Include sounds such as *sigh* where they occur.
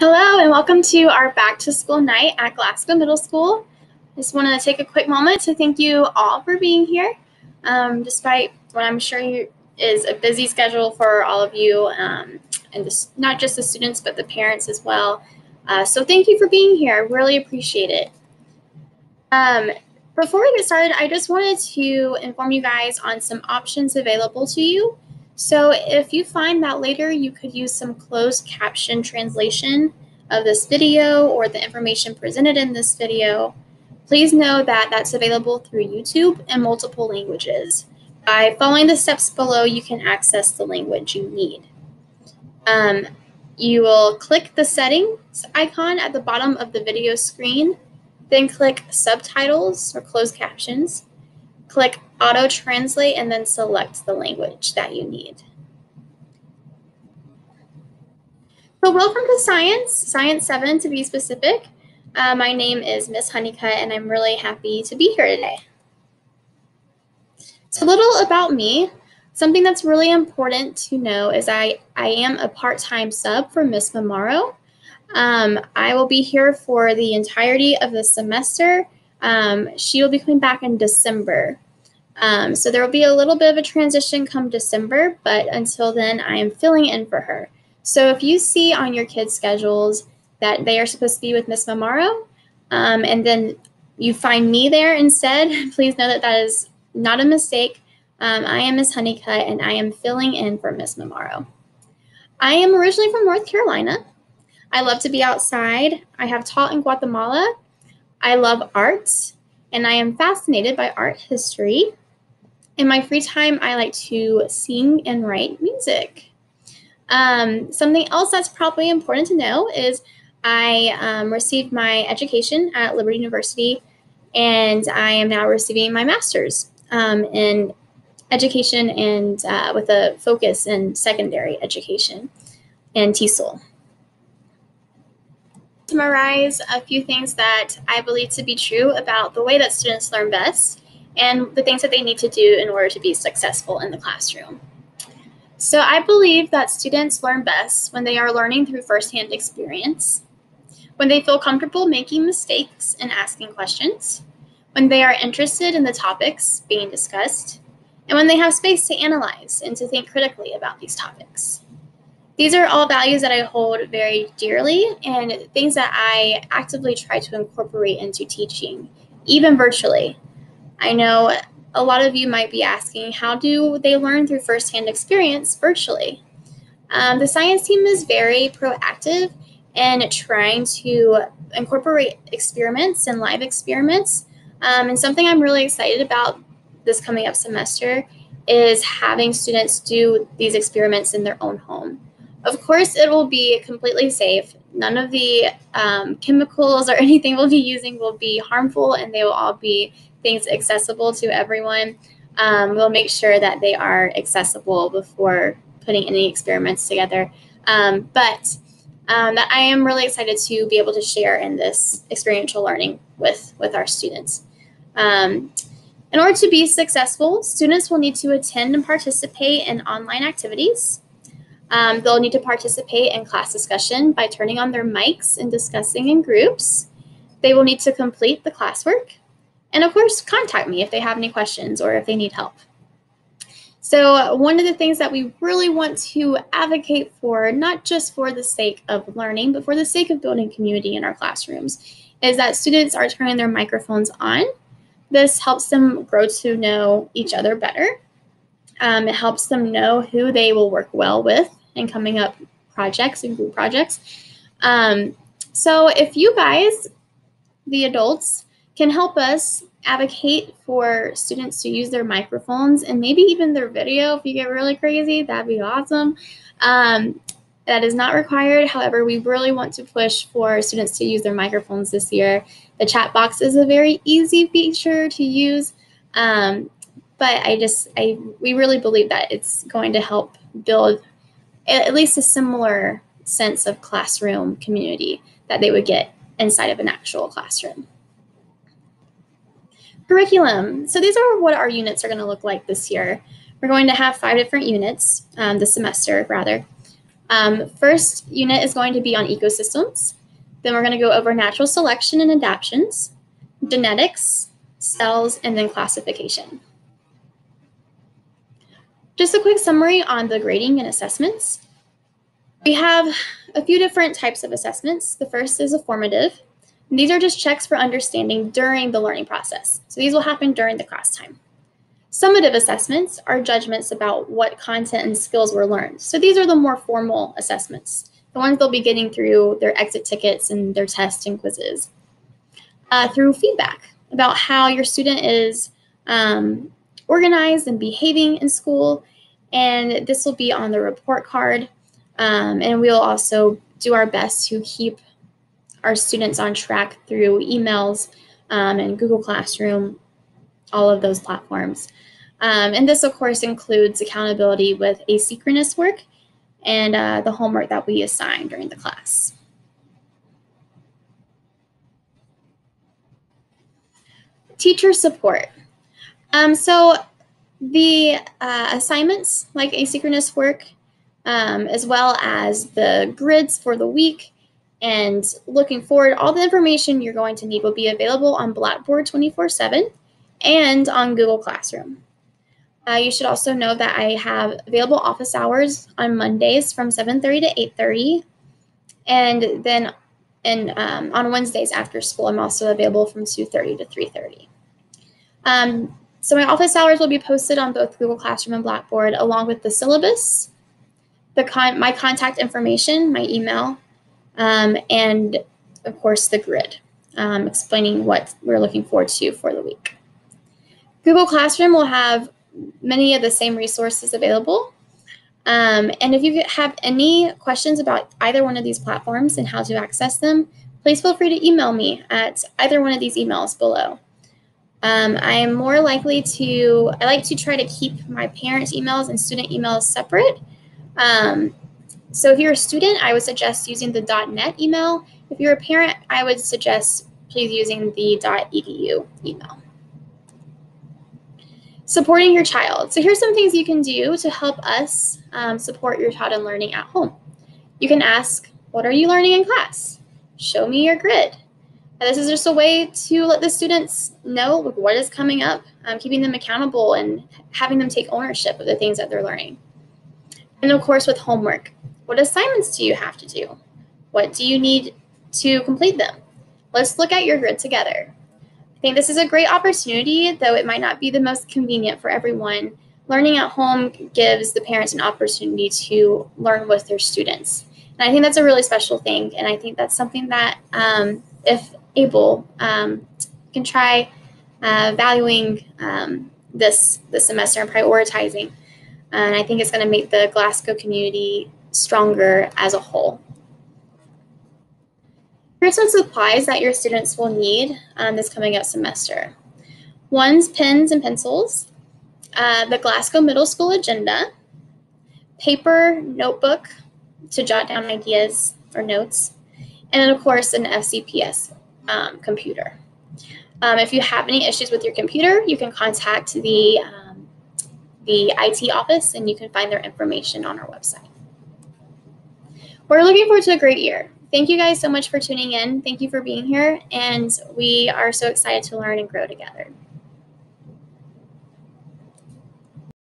Hello and welcome to our back to school night at Glasgow Middle School. I just want to take a quick moment to thank you all for being here, um, despite what I'm sure you, is a busy schedule for all of you, um, and this, not just the students but the parents as well. Uh, so thank you for being here. I really appreciate it. Um, before we get started, I just wanted to inform you guys on some options available to you. So if you find that later you could use some closed caption translation of this video or the information presented in this video, please know that that's available through YouTube in multiple languages. By following the steps below, you can access the language you need. Um, you will click the settings icon at the bottom of the video screen, then click subtitles or closed captions, click auto translate and then select the language that you need. So welcome to Science, Science 7 to be specific. Uh, my name is Miss Honeycutt and I'm really happy to be here today. So a little about me. Something that's really important to know is I, I am a part-time sub for Miss Mamaro. Um, I will be here for the entirety of the semester. Um, she will be coming back in December. Um, so there will be a little bit of a transition come December, but until then, I am filling in for her. So if you see on your kids' schedules that they are supposed to be with Miss Mamaro, um, and then you find me there instead, *laughs* please know that that is not a mistake. Um, I am Miss Honeycutt, and I am filling in for Miss Mamaro. I am originally from North Carolina. I love to be outside. I have taught in Guatemala. I love art, and I am fascinated by art history. In my free time, I like to sing and write music. Um, something else that's probably important to know is I um, received my education at Liberty University, and I am now receiving my master's um, in education and uh, with a focus in secondary education and TESOL. Summarize a few things that I believe to be true about the way that students learn best and the things that they need to do in order to be successful in the classroom. So I believe that students learn best when they are learning through firsthand experience, when they feel comfortable making mistakes and asking questions, when they are interested in the topics being discussed, and when they have space to analyze and to think critically about these topics. These are all values that I hold very dearly and things that I actively try to incorporate into teaching, even virtually, I know a lot of you might be asking, how do they learn through firsthand experience virtually? Um, the science team is very proactive in trying to incorporate experiments and live experiments. Um, and something I'm really excited about this coming up semester is having students do these experiments in their own home. Of course, it will be completely safe. None of the um, chemicals or *laughs* anything we'll be using will be harmful, and they will all be things accessible to everyone. Um, we'll make sure that they are accessible before putting any experiments together. Um, but um, that I am really excited to be able to share in this experiential learning with, with our students. Um, in order to be successful, students will need to attend and participate in online activities. Um, they'll need to participate in class discussion by turning on their mics and discussing in groups. They will need to complete the classwork. And of course, contact me if they have any questions or if they need help. So one of the things that we really want to advocate for, not just for the sake of learning, but for the sake of building community in our classrooms, is that students are turning their microphones on. This helps them grow to know each other better. Um, it helps them know who they will work well with in coming up projects and group projects. Um, so if you guys, the adults, can help us advocate for students to use their microphones and maybe even their video if you get really crazy. That'd be awesome. Um, that is not required. However we really want to push for students to use their microphones this year. The chat box is a very easy feature to use um, but i just i we really believe that it's going to help build at least a similar sense of classroom community that they would get inside of an actual classroom Curriculum. So these are what our units are going to look like this year. We're going to have five different units um, this semester, rather. Um, first unit is going to be on ecosystems. Then we're going to go over natural selection and adaptions, genetics, cells, and then classification. Just a quick summary on the grading and assessments. We have a few different types of assessments. The first is a formative. And these are just checks for understanding during the learning process. So these will happen during the class time. Summative assessments are judgments about what content and skills were learned. So these are the more formal assessments, the ones they'll be getting through their exit tickets and their tests and quizzes. Uh, through feedback about how your student is um, organized and behaving in school. And this will be on the report card. Um, and we'll also do our best to keep our students on track through emails um, and Google Classroom, all of those platforms. Um, and this, of course, includes accountability with asynchronous work and uh, the homework that we assign during the class. Teacher support. Um, so the uh, assignments, like asynchronous work, um, as well as the grids for the week, and looking forward, all the information you're going to need will be available on Blackboard 24 7 and on Google Classroom. Uh, you should also know that I have available office hours on Mondays from 7:30 to 8:30, and then and um, on Wednesdays after school, I'm also available from 2:30 to 3:30. Um, so my office hours will be posted on both Google Classroom and Blackboard, along with the syllabus, the con- my contact information, my email, um, and of course the grid, um, explaining what we're looking forward to for the week. Google Classroom will have many of the same resources available. Um, and if you have any questions about either one of these platforms and how to access them, please feel free to email me at either one of these emails below. Um, I am more likely to, I like to try to keep my parents' emails and student emails separate. Um, so if you're a student, I would suggest using the .net email. If you're a parent, I would suggest please using the .edu email. Supporting your child. So here's some things you can do to help us um, support your child in learning at home. You can ask, what are you learning in class? Show me your grid. And this is just a way to let the students know what is coming up, um, keeping them accountable and having them take ownership of the things that they're learning. And of course, with homework, what assignments do you have to do? What do you need to complete them? Let's look at your grid together. I think this is a great opportunity, though it might not be the most convenient for everyone. Learning at home gives the parents an opportunity to learn with their students. And I think that's a really special thing. And I think that's something that, um, if able, um, can try uh, valuing um, this, this semester and prioritizing. And I think it's going to make the Glasgow community stronger as a whole. Here's some supplies that your students will need um, this coming up semester. One's pens and pencils, uh, the Glasgow Middle School agenda, paper notebook to jot down ideas or notes, and then of course an FCPS um, computer. Um, if you have any issues with your computer, you can contact the, um, the IT office and you can find their information on our website. We're looking forward to a great year. Thank you guys so much for tuning in. Thank you for being here. And we are so excited to learn and grow together.